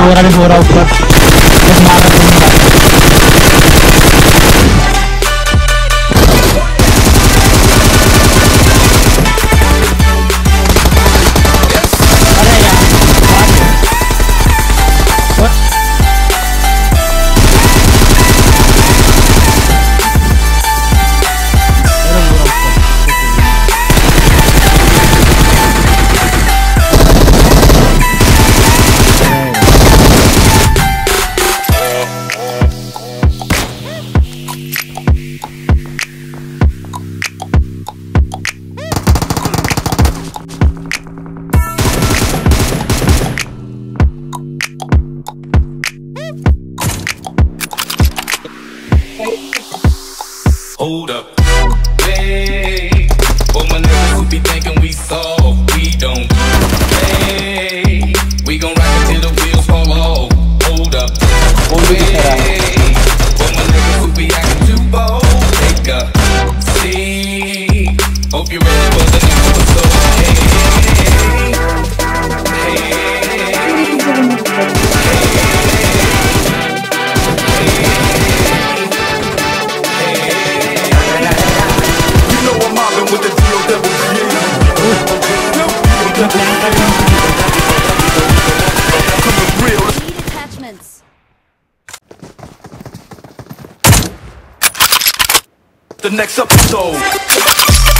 हो रहा भी हो रहा ऊपर Hold up. Hey, for my niggas who be thinking we soft, we don't play. We gon' rock it till the wheels fall off. Hold up. Hey, for my niggas who be acting too bold, take a seat. Hope you're ready for the next episode.